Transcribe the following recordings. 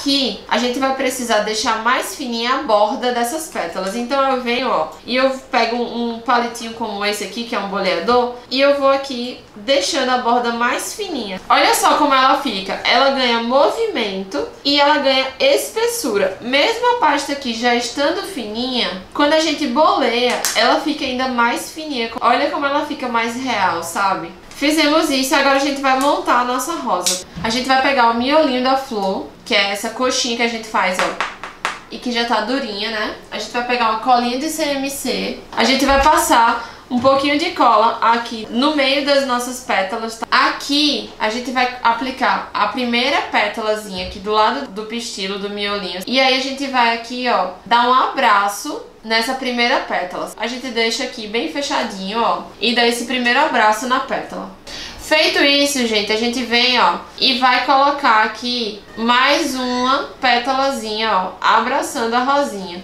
Aqui, a gente vai precisar deixar mais fininha a borda dessas pétalas. Então eu venho, ó, e eu pego um palitinho como esse aqui, que é um boleador, e eu vou aqui deixando a borda mais fininha. Olha só como ela fica. Ela ganha movimento e ela ganha espessura. Mesmo a pasta aqui já estando fininha, quando a gente boleia, ela fica ainda mais fininha. Olha como ela fica mais real, sabe? Fizemos isso agora a gente vai montar a nossa rosa. A gente vai pegar o miolinho da flor, que é essa coxinha que a gente faz, ó. E que já tá durinha, né? A gente vai pegar uma colinha de CMC. A gente vai passar um pouquinho de cola aqui no meio das nossas pétalas. Tá? Aqui a gente vai aplicar a primeira pétalazinha aqui do lado do pistilo, do miolinho. E aí a gente vai aqui, ó, dar um abraço nessa primeira pétala. A gente deixa aqui bem fechadinho, ó, e dá esse primeiro abraço na pétala. Feito isso, gente, a gente vem, ó, e vai colocar aqui mais uma pétalazinha, ó, abraçando a rosinha.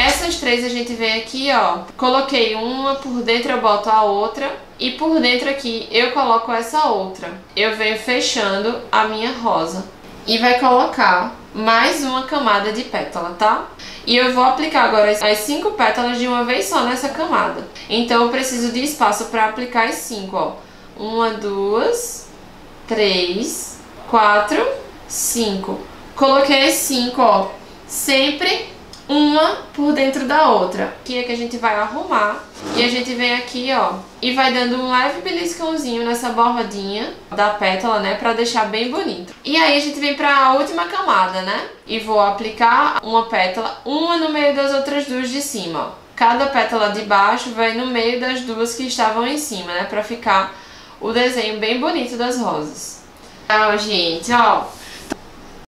Essas três a gente vem aqui, ó, coloquei uma, por dentro eu boto a outra e por dentro aqui eu coloco essa outra. Eu venho fechando a minha rosa e vai colocar mais uma camada de pétala, tá? E eu vou aplicar agora as cinco pétalas de uma vez só nessa camada. Então eu preciso de espaço para aplicar as cinco, ó. Uma, duas, três, quatro, cinco. Coloquei as cinco, ó, sempre uma por dentro da outra. Aqui é que a gente vai arrumar e a gente vem aqui, ó, e vai dando um leve beliscãozinho nessa bordinha da pétala, né, pra deixar bem bonito. E aí a gente vem pra última camada, né, e vou aplicar uma pétala, uma no meio das outras duas de cima, ó. Cada pétala de baixo vai no meio das duas que estavam em cima, né, pra ficar o desenho bem bonito das rosas. Então, gente, ó,